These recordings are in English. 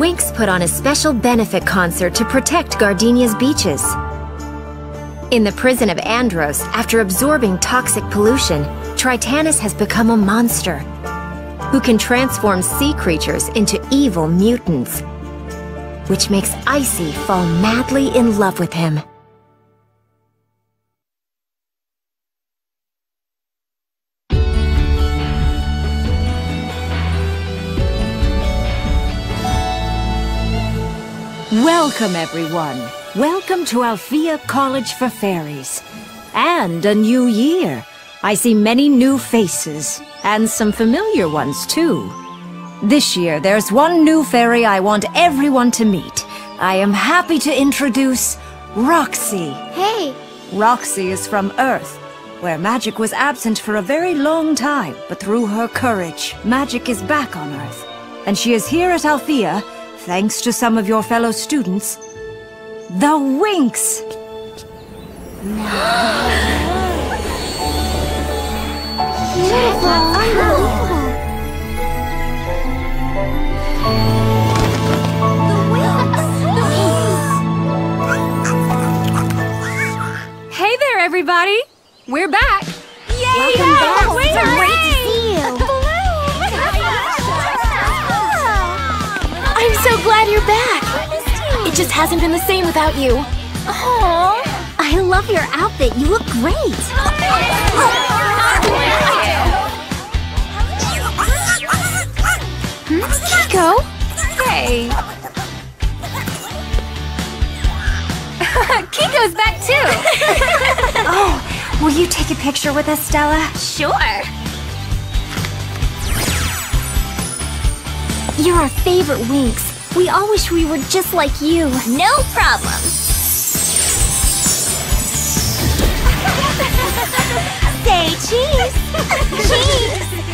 Winx put on a special benefit concert to protect Gardenia's beaches. In the prison of Andros, after absorbing toxic pollution, Tritannus has become a monster who can transform sea creatures into evil mutants, which makes Icy fall madly in love with him. Welcome, everyone. Welcome to Alfea College for Fairies. And a new year. I see many new faces, and some familiar ones, too. This year, there's one new fairy I want everyone to meet. I am happy to introduce Roxy. Hey! Roxy is from Earth, where magic was absent for a very long time, but through her courage, magic is back on Earth. And she is here at Alfea thanks to some of your fellow students, the Winx! Hey there, everybody! We're back! Yay! Welcome back. So glad you're back! It just hasn't been the same without you. Oh, I love your outfit. You look great. Hmm, Kiko? Hey! Kiko's back too! Oh, will you take a picture with us, Stella? Sure! You're our favorite Winx. We all wish we were just like you. No problem. Say cheese. cheese.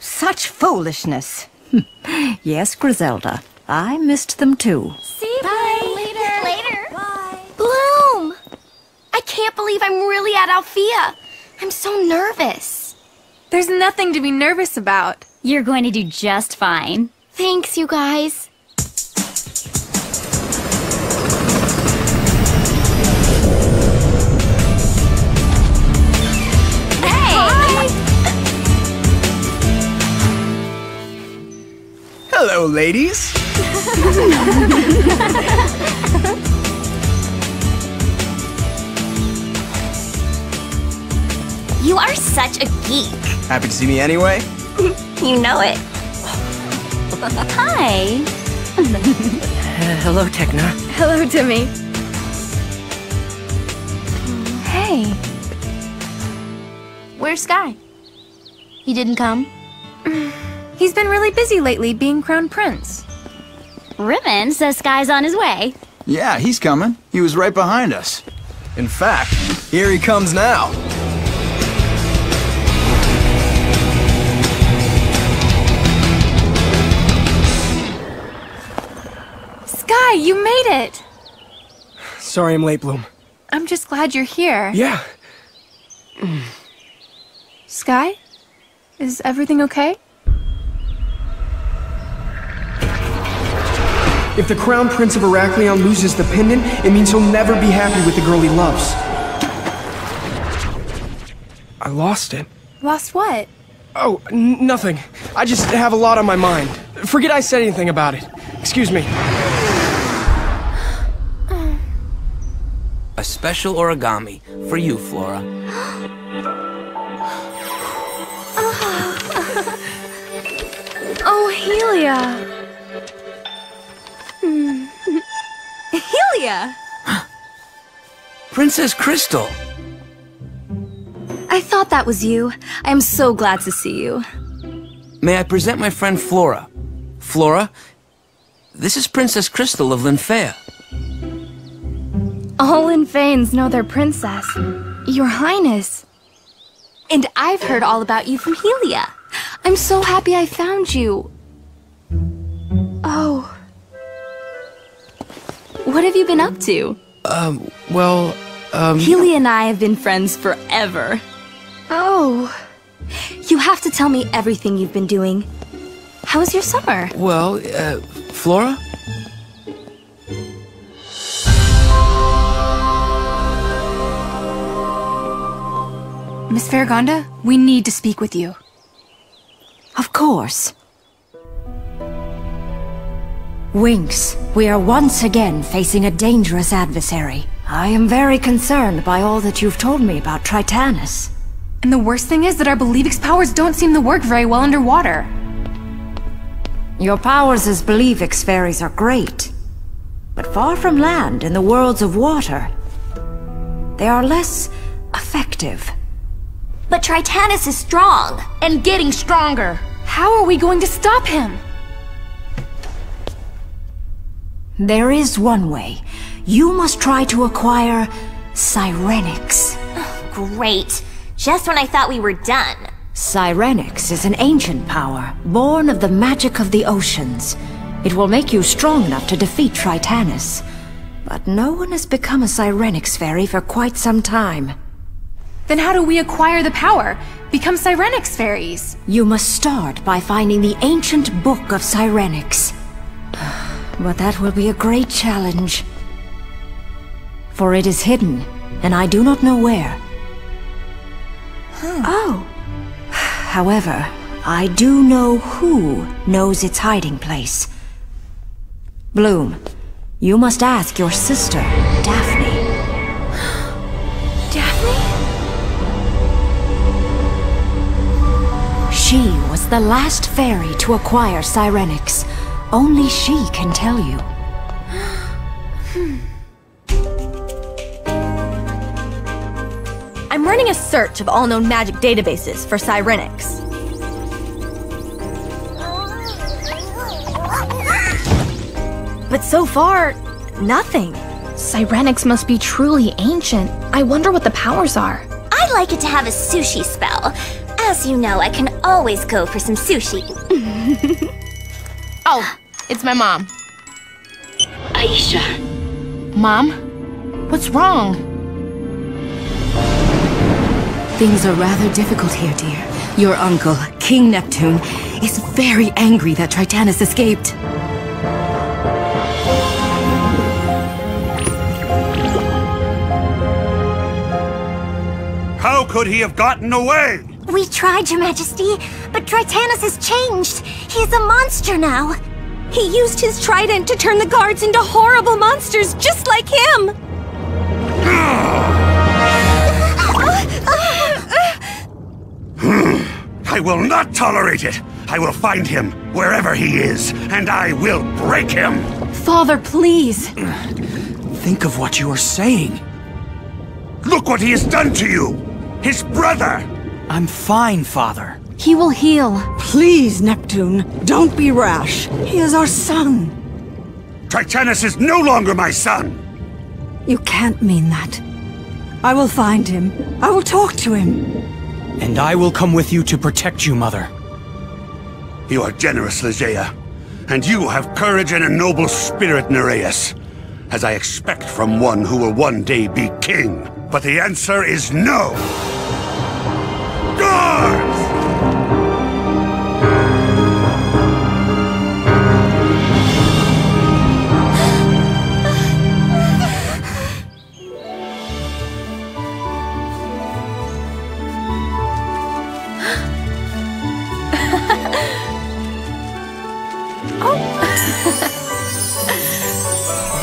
Such foolishness. yes, Griselda. I missed them too. See you Bye. later. Later. Bye. Bloom! I can't believe I'm really at Alfea. I'm so nervous. There's nothing to be nervous about. You're going to do just fine. Thanks, you guys. Hello, ladies. You are such a geek. Happy to see me anyway? You know it. Hi. hello, Tecna. Hello, Timmy. Hey. Where's Sky? He didn't come? He's been really busy lately being crown prince. Riven says Sky's on his way. Yeah, he's coming. He was right behind us. In fact, here he comes now. Sky, you made it! Sorry I'm late, Bloom. I'm just glad you're here. Yeah, Sky? Is everything okay? if the Crown Prince of Eraklyon loses the pendant, it means he'll never be happy with the girl he loves. I lost it. Lost what? Oh, nothing. I just have a lot on my mind. Forget I said anything about it. Excuse me. A special origami for you, Flora. Oh, Helia! Hmm. Helia! Princess Crystal! I thought that was you. I am so glad to see you. May I present my friend Flora? Flora, this is Princess Crystal of Linphea. All Infanes know their princess. Your Highness. And I've heard all about you from Helia. I'm so happy I found you. Oh. What have you been up to? Um, well, um... Helia and I have been friends forever. Oh. You have to tell me everything you've been doing. How was your summer? Well, uh, Flora? Miss Faragonda, we need to speak with you. Of course. Winx, we are once again facing a dangerous adversary. I am very concerned by all that you've told me about Tritannus. And the worst thing is that our Believix powers don't seem to work very well underwater. Your powers as Believix fairies are great. But far from land in the worlds of water, they are less effective. But Tritannus is strong. And getting stronger. How are we going to stop him? There is one way. You must try to acquire Sirenix. Great. Just when I thought we were done. Sirenix is an ancient power, born of the magic of the oceans. It will make you strong enough to defeat Tritannus. But no one has become a Sirenix fairy for quite some time. Then how do we acquire the power? Become Sirenix fairies? You must start by finding the ancient book of Sirenix. But that will be a great challenge. For it is hidden, and I do not know where. Oh. However, I do know who knows its hiding place. Bloom, you must ask your sister, Daphne. She was the last fairy to acquire Sirenix. Only she can tell you. I'm running a search of all known magic databases for Sirenix. But so far, nothing. Sirenix must be truly ancient. I wonder what the powers are. I'd like it to have a sushi spell. As you know, I can always go for some sushi. Oh, it's my mom. Aisha. Mom? What's wrong? Things are rather difficult here, dear. Your uncle, King Neptune, is very angry that Tritannus escaped. How could he have gotten away? We tried, Your Majesty, but Tritannus has changed. He is a monster now. He used his trident to turn the guards into horrible monsters just like him! I will not tolerate it. I will find him wherever he is, and I will break him. Father, please. Think of what you are saying. Look what he has done to you! His brother! I'm fine, Father. He will heal. Please, Neptune, don't be rash. He is our son. Tritannus is no longer my son! You can't mean that. I will find him. I will talk to him. And I will come with you to protect you, Mother. You are generous, Ligeia. And you have courage and a noble spirit, Nereus. As I expect from one who will one day be king. But the answer is no! Guards!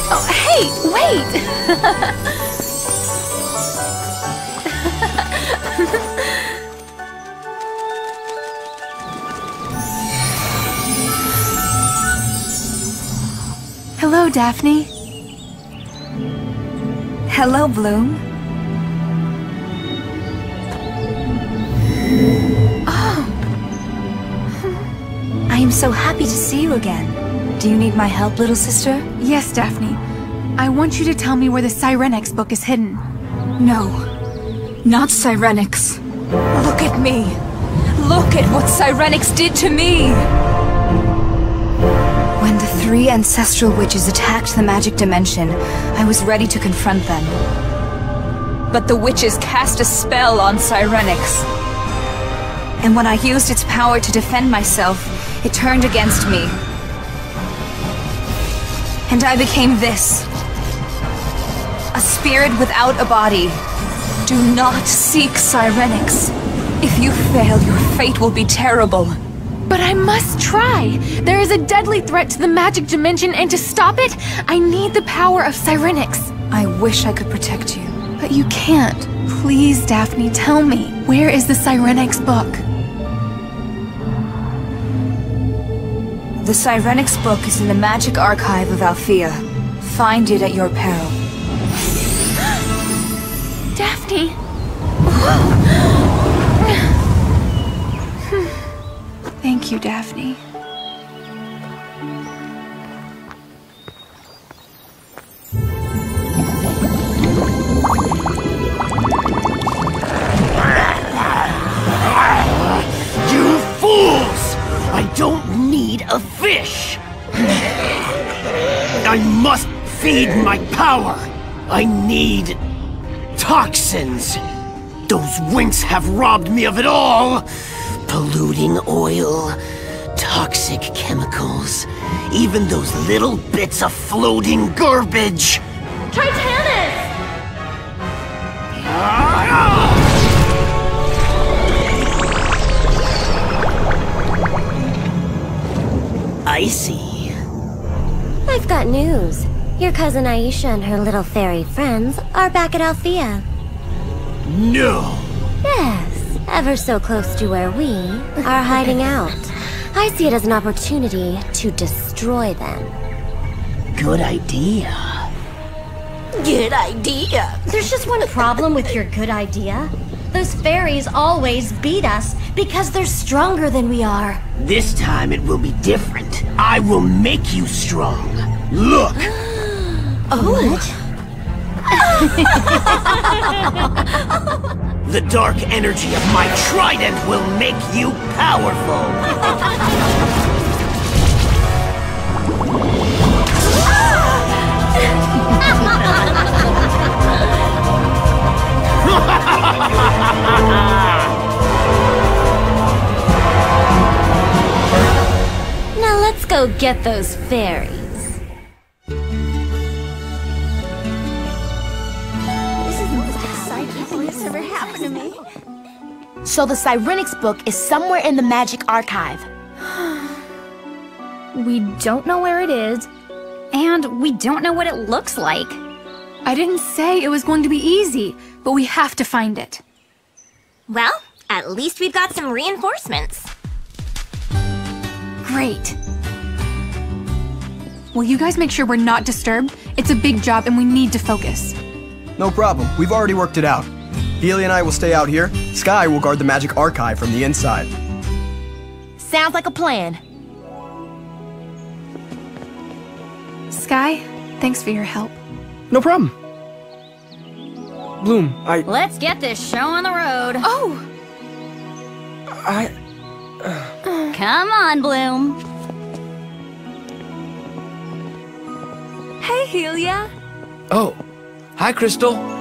Oh, hey, wait! Daphne. Hello, Bloom. Oh, I am so happy to see you again. Do you need my help, little sister? yes, Daphne. I want you to tell me where the Sirenix book is hidden. No. Not Sirenix. Look at me. Look at what Sirenix did to me! Three ancestral witches attacked the magic dimension, I was ready to confront them. But the witches cast a spell on Sirenix. And when I used its power to defend myself, It turned against me. And I became this. A spirit without a body. Do not seek Sirenix. If you fail, your fate will be terrible. But I must try! There is a deadly threat to the magic dimension, and to stop it, I need the power of Sirenix. I wish I could protect you. But you can't. Please, Daphne, tell me, where is the Sirenix book? The Sirenix book is in the magic archive of Alfea. Find it at your peril. Daphne! Thank you, Daphne. You fools! I don't need a fish! I must feed my power! I need toxins! Those Winx have robbed me of it all! Polluting oil, toxic chemicals, even those little bits of floating garbage! Tritannus! I see. I've got news. Your cousin Aisha and her little fairy friends are back at Alfea. No! Yes, ever so close to where we are hiding out. I see it as an opportunity to destroy them. Good idea. Good idea. There's just one problem with your good idea. Those fairies always beat us because they're stronger than we are. This time it will be different. I will make you strong. Look! Oh. The dark energy of my trident will make you powerful! Now let's go get those fairies. Most exciting thing that's ever happened to me. So the Sirenix book is somewhere in the magic archive. We don't know where it is. And we don't know what it looks like. I didn't say it was going to be easy, but we have to find it. Well, at least we've got some reinforcements. Great. Will you guys make sure we're not disturbed? It's a big job and we need to focus. No problem. We've already worked it out. Helia and I will stay out here. Sky will guard the magic archive from the inside. Sounds like a plan. Sky, thanks for your help. No problem. Bloom, I. Let's get this show on the road. Oh! I. Come on, Bloom. Hey, Helia. Oh, hi, Crystal.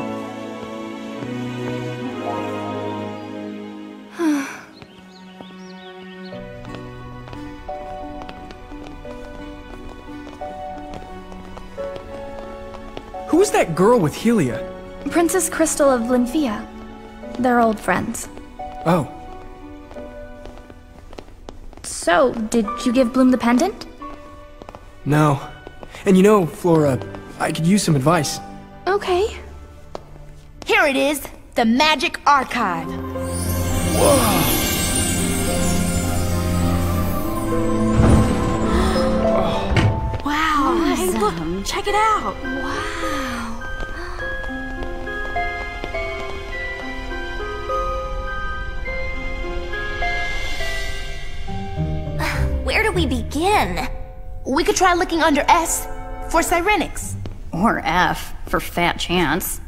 Who's that girl with Helia? Princess Crystal of Linphea. They're old friends. Oh, So, did you give Bloom the pendant? no. And you know, Flora, I could use some advice. Okay. Here it is, the magic archive. Wow. Hey, look. Check it out. Wow. Where do we begin? We could try looking under S for Sirenix. Or F for fat chance.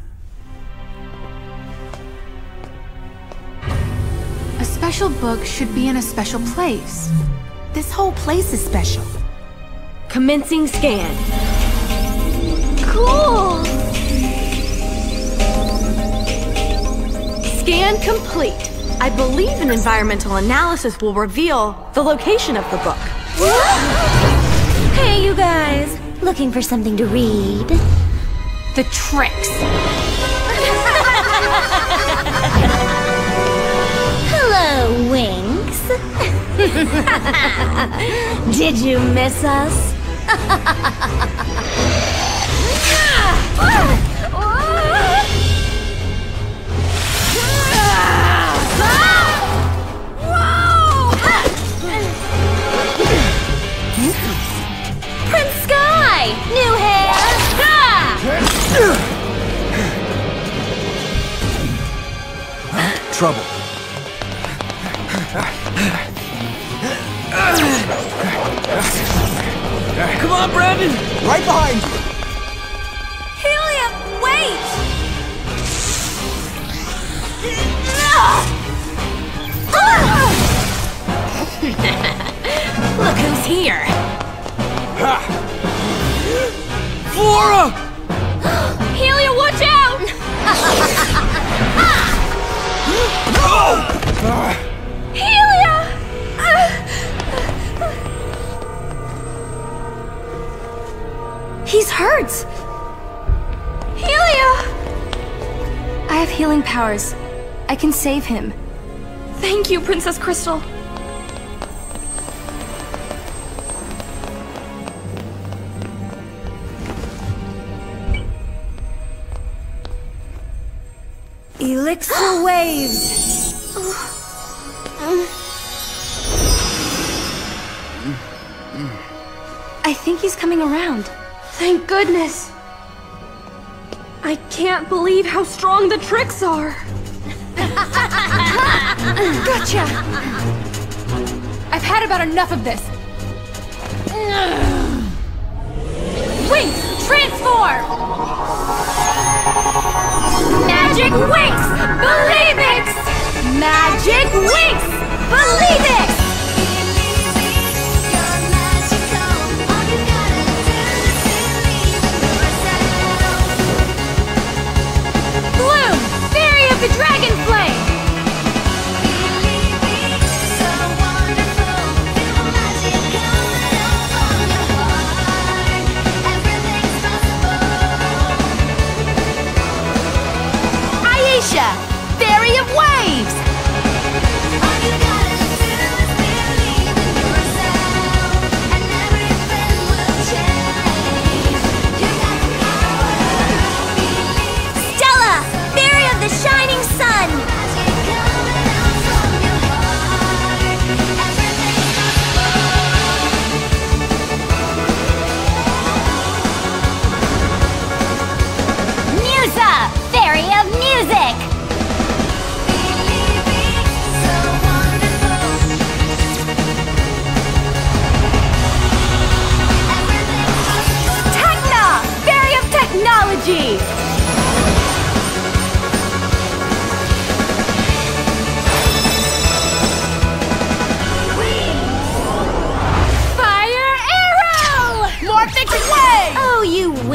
A special book should be in a special place. This whole place is special. Commencing scan. Cool! Scan complete. I believe an environmental analysis will reveal the location of the book. Hey, you guys. Looking for something to read? The Trix. Hello, Winx. Did you miss us? Prince Sky! New hair! Trouble. Come on, Brandon! Right behind you! Helia, wait! Look who's here. Flora! Helia! He's hurt! Helia! I have healing powers. I can save him. Thank you, Princess Crystal. Elixir waves! I think he's coming around. Thank goodness. I can't believe how strong the Trix are. Gotcha! I've had about enough of this.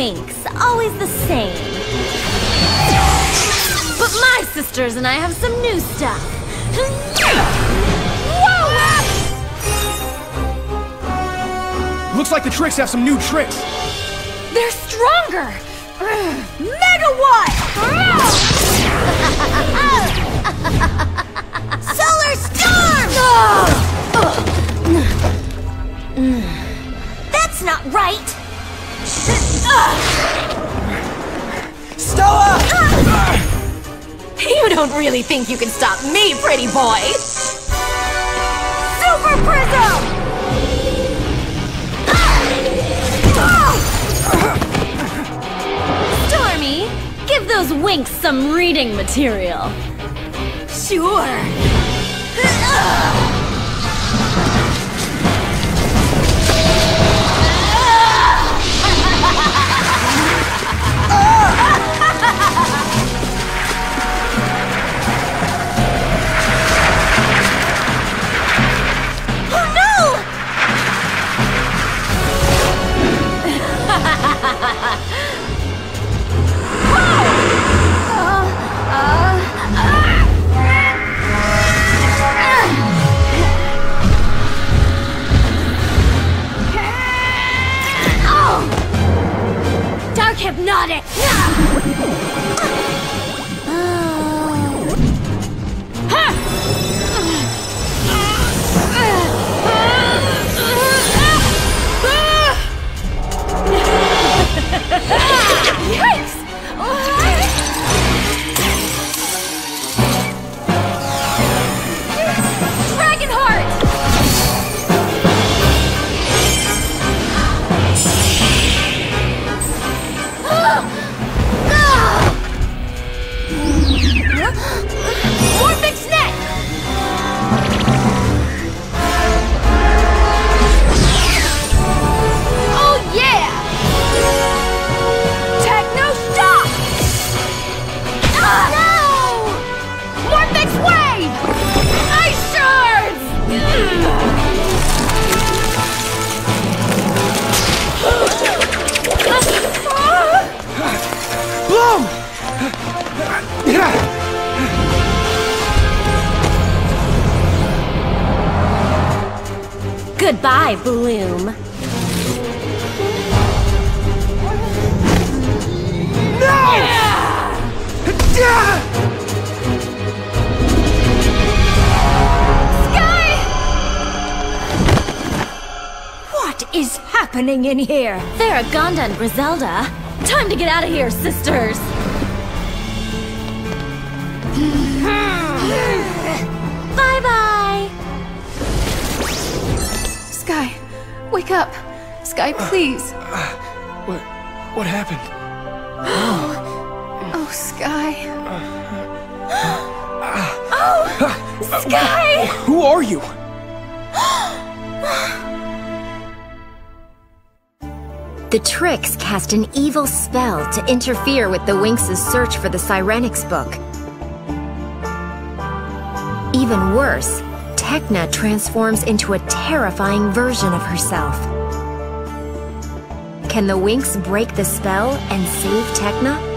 Winx. Always the same. But my sisters and I have some new stuff. Looks like the Trix have some new tricks. They're stronger! Megawatt! Solar Storm! That's not right! Stella! You don't really think you can stop me, pretty boy! Super Prism! Stormy, give those Winx some reading material. Sure. Oh! hypnotic! Yikes! Is happening in here? Faragonda and Griselda. Time to get out of here, sisters. Bye-bye. Sky, wake up. Sky, please. What, what happened? Oh, Sky. Oh, Sky! Who are you? The Trix cast an evil spell to interfere with the Winx' search for the Sirenix book. Even worse, Tecna transforms into a terrifying version of herself. Can the Winx break the spell and save Tecna?